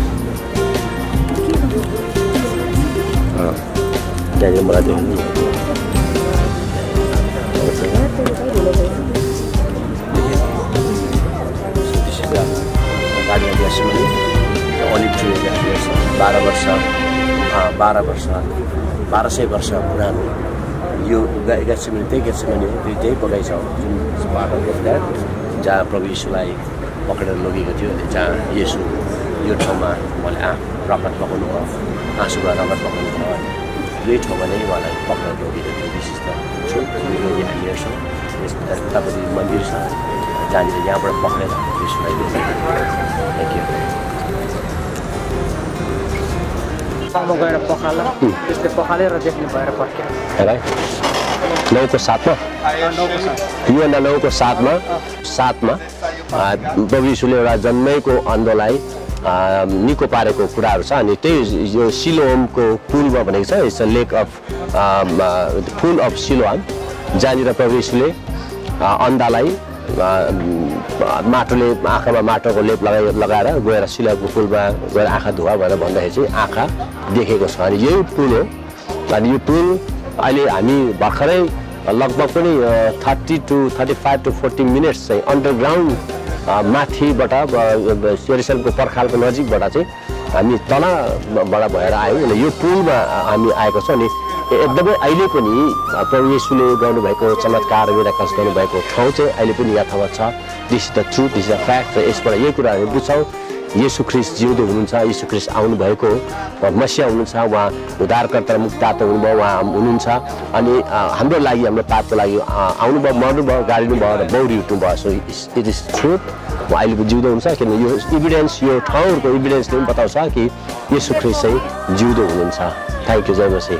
त्यहाँनिर मलाई देख्नु अलिभ ट्री ग्यास बाह्र वर्ष बाह्र वर्ष बाह्र सय वर्ष पुरानो यो ग्यासमेनी त्यही ग्यासमेनी हो। त्यो त्यही बगैँचा हो। जुन बाटो जहाँ प्रभु यीशुलाई पक्रेर लगेको थियो जहाँ यसु यो ठाउँमा उहाँले आ रगत पकाउनु भयो आँसुबाट रगत पकाउनु भयो यही ठाउँमा नै उहाँलाई पक्रेर लगेको थियो। विशेष त छु हामी हेर्छौँ यस तपाईँको मन्दिर छ। जहाँनिर यहाँबाट पक्रेर यसुलाई थ्याङ्क यू गएर पखाल त्यसले पखालेर देख्ने भएर फर्क्यो है नौको सातमा योभन्दा नौको आ, प्रभु यीशुले एउटा जन्मेको अन्धलाई निको पारेको कुराहरू छ अनि त्यही यो सिलोमको पुलमा भनेको छ it's a lake of pool of Siloam जहाँनिर अ, अन्धालाई माटोले आँखामा माटोको लेप लगाइ लगाएर गएर सिलोमको पुलमा गएर आँखा धुवा भनेर भन्दाखेरि चाहिँ आँखा देखेको छ। अनि यही पुल हो। अनि यो पुल अहिले हामी भर्खरै लगभग पनि thirty to thirty five to forty minutes चाहिँ अन्डरग्राउन्ड माथिबाट सेरिसनको पर्खालको नजिकबाट चाहिँ हामी तलबाट भएर आयौँ। अनि यो पुलमा हामी आएको छौँ। अनि एकदमै अहिले पनि प्रभु येशूले गर्नुभएको चमत्कार मिराकल्स गर्नुभएको ठाउँ चाहिँ अहिले पनि यथावत छ। This the truth this the fact र यसबाट यही कुराहरू बुझ्छौँ। येशू ख्रिस्ट जिउँदो हुनुहुन्छ येशू ख्रिस्ट आउनुभएको मसिया हुनुहुन्छ उहाँ उद्धारकर्ता मुक्ताता हुनुभयो उहाँ हुनुहुन्छ। अनि हाम्रो लागि हाम्रो पापको लागि आउनुभयो मर्नुभयो गाडिनुभयो र बौरी उठ्नुभयो सो इट इज ट्रुथ उहाँ अहिले जिउँदो हुन्छ किन यो इभिडेन्स यो ठाउँहरूको इभिडेन्सले पनि बताउँछ कि येशू ख्रिस्ट चाहिँ जिउँदो हुनुहुन्छ। थ्याङ्क यू जय मसी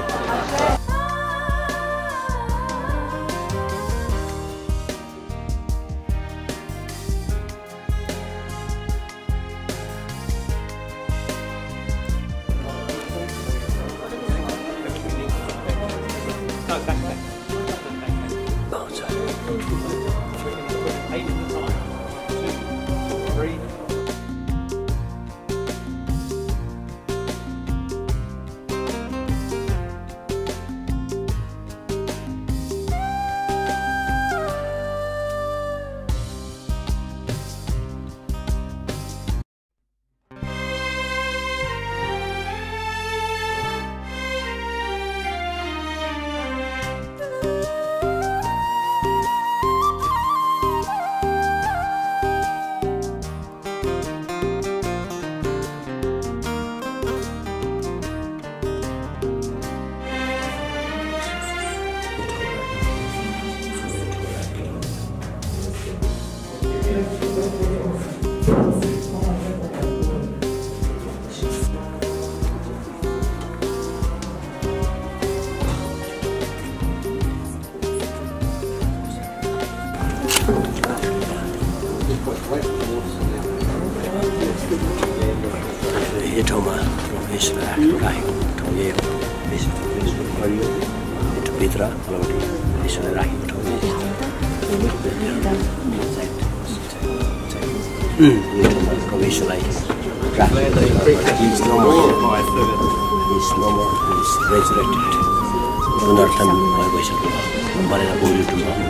भयो भइसक्नु भयो मरेर बोलिउठ्नु भयो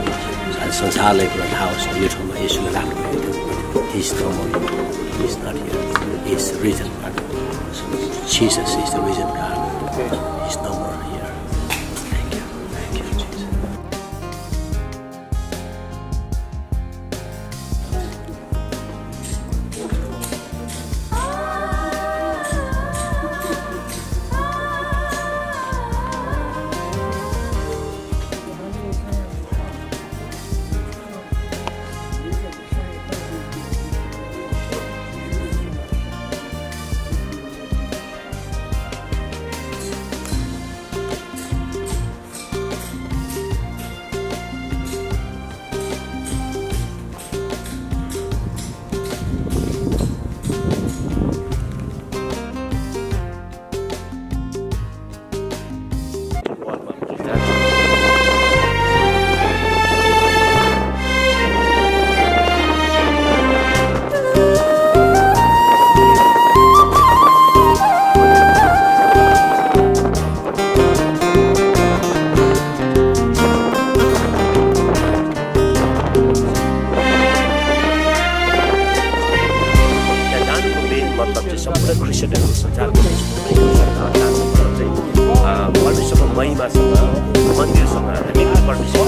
सारा संसारलाई कुरा थाहा होस् यो ठाउँमा यसोले राख्नुभएको He is no more. He is not here. He is risen God. So हामी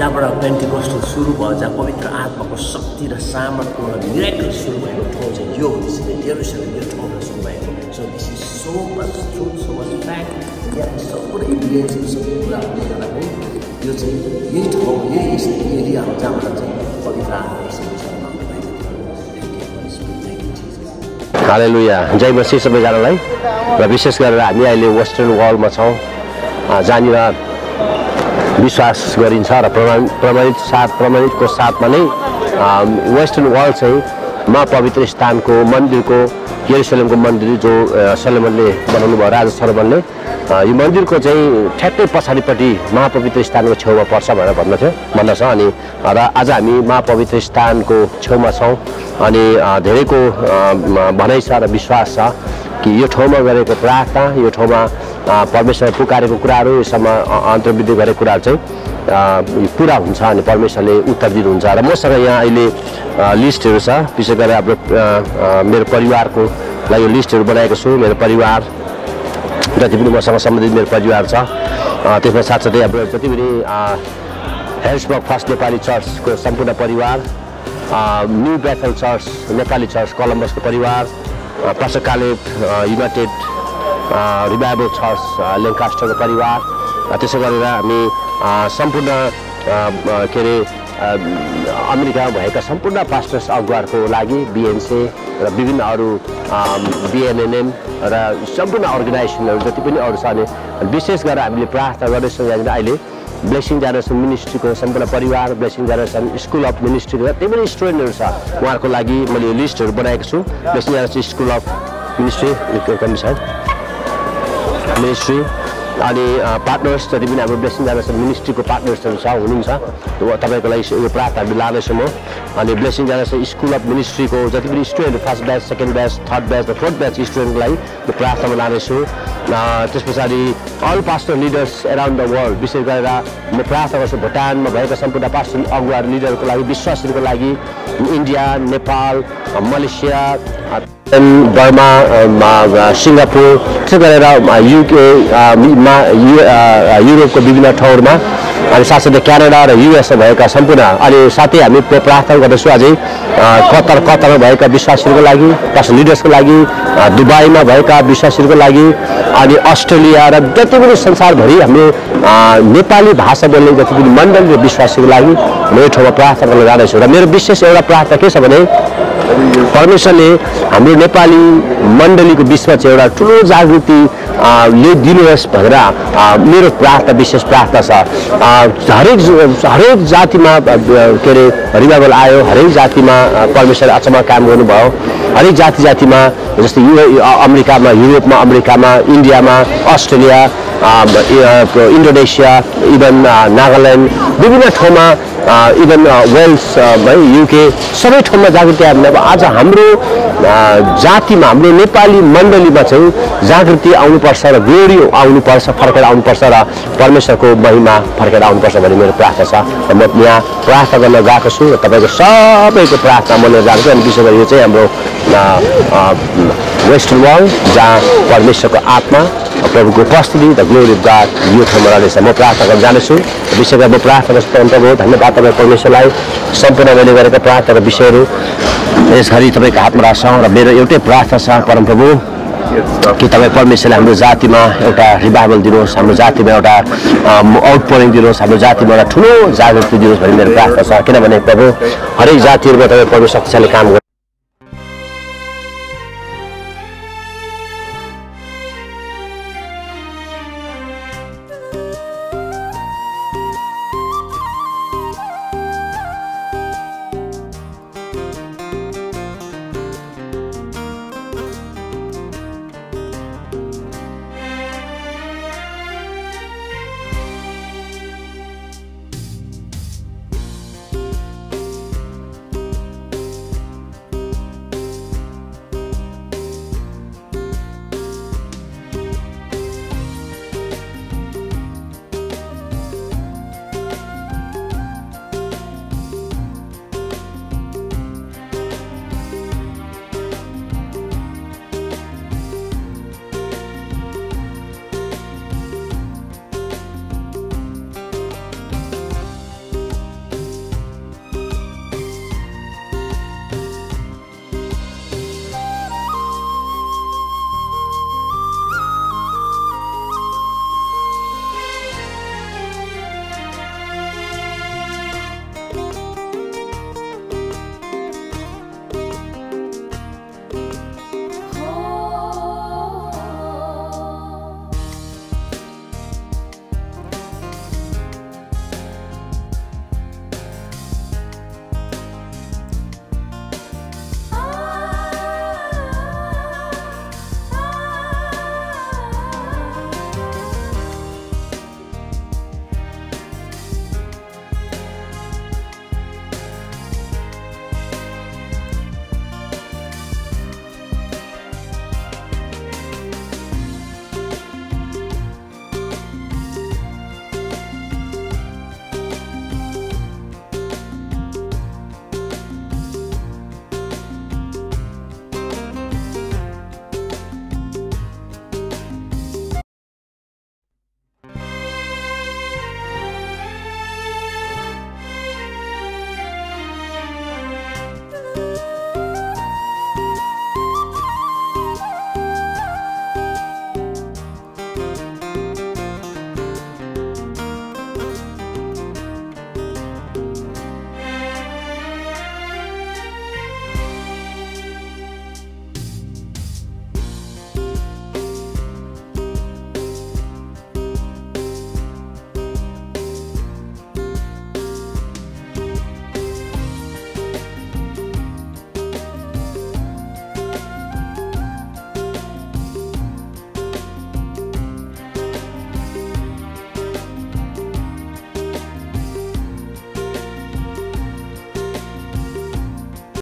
जहाँबाट पेन्टिकोस्टल सुरु भयो जहाँ पवित्र आत्माको शक्ति र सामर्थ्य र मिराकल सुरु भएको ठाउँ चाहिँ यो हो जेरुसलेम यो ठाउँबाट सुरु भएको। So this is so much truth so much fact यहाँ सबै इभिडेन्सहरू सबै कुरा हुने यो चाहिँ यही ठाउँ यही एरिया हो जहाँबाट चाहिँ पवित्र आत्मा हालेलुया। जय मसी सबैजनालाई। र विशेष गरेर हामी अहिले वेस्टर्न वालमा छौँ। जहाँनिर विश्वास गरिन्छ र प्रमाण प्रमाणित साथ प्रमाणितको साथमा नै वेस्टर्न वाल चाहिँ महापवित्र स्थानको मन्दिरको यरुसलेमको मन्दिर जो सलेमनले बनाउनु भयो राजा सलोमनले यो मन्दिरको चाहिँ ठ्याक्कै पछाडिपट्टि महापवित्र स्थानको छेउमा पर्छ भनेर भन्दथ्यो भन्दछ अनि र आज हामी महापवित्र स्थानको छेउमा छौँ। अनि धेरैको म- भनाइ छ र विश्वास छ। कि यो ठाउँमा गरेको प्रार्थना यो ठाउँमा परमेश्वरले पुकारेको कुराहरू यसमा अन्तर्वृद्धि गरेको कुराहरू चाहिँ पुरा हुन्छ अनि परमेश्वरले उत्तर दिनुहुन्छ। र मसँग यहाँ अहिले लिस्टहरू छ। विशेष गरेर हाम्रो मेरो परिवारको लागि लिस्टहरू बनाएको छु मेरो परिवार जति पनि मसँग सम्बन्धित मेरो परिवार छ। त्यसमा साथसाथै हाम्रो जति पनि हेल्सबर्ग फर्स्ट नेपाली चर्चको सम्पूर्ण परिवार new Bethel church Nepali church कलम्बसको परिवार अ, युनाइटेड रिभाइबल अ, लेङ्कास्टरको परिवार त्यसो गरेर हामी सम्पूर्ण के अरे अ, अमेरिकामा भएका सम्पूर्ण पास्टर्स अगुवाहरूको लागि बिएनसी र विभिन्न अरू बिएनएनएम र सम्पूर्ण अर्गनाइजेसनहरू जति पनि अरू छ अनि विशेष गरेर हामीले प्रार्थना गर्दैछौँ यहाँनिर अहिले ब्लेसिङ जेनरेसन मिनिस्ट्रीको सम्पूर्ण परिवार ब्लेसिङ जेनरेसन स्कुल अफ मिनिस्ट्रीको जति पनि स्टुडेन्टहरू छ। उहाँहरूको लागि मैले यो लिस्टहरू बनाएको छु। Blessing generation school of ministry छ मिनिस्ट्री अनि पार्टनर्स जति पनि हाम्रो ब्लेसिङ जेनरेसन मिनिस्ट्रीको पार्टनर्सहरू छ हुनुहुन्छ। तपाईँको लागि यो प्रार्थना हामी लाँदैछु म। अनि ब्लेसिङ जेनरेसन स्कुल अफ मिनिस्ट्रीको जति पनि student first batch second batch third batch र फोर्थ ब्याच स्टुडेन्टको लागि यो प्रार्थना लाँदैछु। त्यस पछाडि all pastor leaders around the world विशेष गरेर म प्रार्थना गर्छु भुटानमा भएका सम्पूर्ण पास्टर अगुवा लिडरको लागि विश्वासहरूको लागि India Nepal Malaysia Burma Singapore त्यसो गरेर अ, युके अ, मा यु- अ, युरोपको विभिन्न ठाउँहरूमा अनि साथसाथै क्यानाडा र युएसमा भएका सम्पूर्ण अनि साथै हामी प्र- प्रार्थना गर्दछौँ अझै कतार कतारमा भएका विश्वासीहरूको लागि पास्टर लिडर्सको लागि दुबईमा भएका विश्वासीहरूको लागि अनि अस्ट्रेलिया र जति पनि संसारभरि हाम्रो नेपाली भाषा बोल्ने जति पनि मण्डली र लागि म यो ठाउँमा प्रार्थना गर्न जाँदैछु र मेरो विशेष एउटा प्रार्थना के छ भने परमेश्वरले हाम्रो नेपाली मण्डलीको बिचमा चाहिँ एउटा ठुलो जागृति ले दिनुहोस् भनेर मेरो प्रार्थना विशेष प्रार्थना छ। हरेक हरेक जातिमा के अरे रिभाइबल आयो हरेक जातिमा अ, परमेश्वरले अचम्म काम गर्नुभयो। हरेक जाति जातिमा जस्तै यु अमेरिकामा युरोपमा अमेरिकामा इन्डियामा अस्ट्रेलिया इन्डोनेसिया इभन नागाल्यान्ड विभिन्न ठाउँमा इभन वेल्स है युके सबै ठाउँमा जागृति आयो भने अब आज हाम्रो अ, जातिमा हाम्रो नेपाली मण्डलीमा चाहिँ जागृति आउनुपर्छ र ग्लोरी आउनुपर्छ फर्केर आउनुपर्छ र परमेश्वरको महिमा फर्केर आउनुपर्छ भन्ने मेरो प्रार्थना छ। र म यहाँ प्रार्थना गर्न गएको छु र तपाईँको सबैको प्रार्थना म लिएर जान्छु अनि विशेष गरी यो चाहिँ हाम्रो वेस्टर्न वाल जहाँ परमेश्वरको आत्मा प्रभुको उपस्थिति द ग्लोरी अफ गाड यो ठाउँमा रहनेछ म प्रार्थना गर्न जानेछु विशेष गरी म प्रार्थना गर्छु प्रभु धन्यवाद तपाईँ परमेश्वरलाई सम्पूर्ण मैले गरेका प्रार्थनाका विषयहरू यसघरि तपाईँको हातमा राख्छौँ र मेरो एउटै प्रार्थना छ परमप्रभु कि तपाईँ परमेश्वरले हाम्रो जातिमा एउटा रिभाइबल दिनुहोस् हाम्रो जातिमा एउटा आउटपोरिङ दिनुहोस् हाम्रो जातिमा एउटा ठुलो जागृति दिनुहोस् भन्ने मेरो प्रार्थना छ किनभने प्रभु हरेक जातिहरूमा तपाईँ परमेश्वर शक्तिशाली काम गर्नु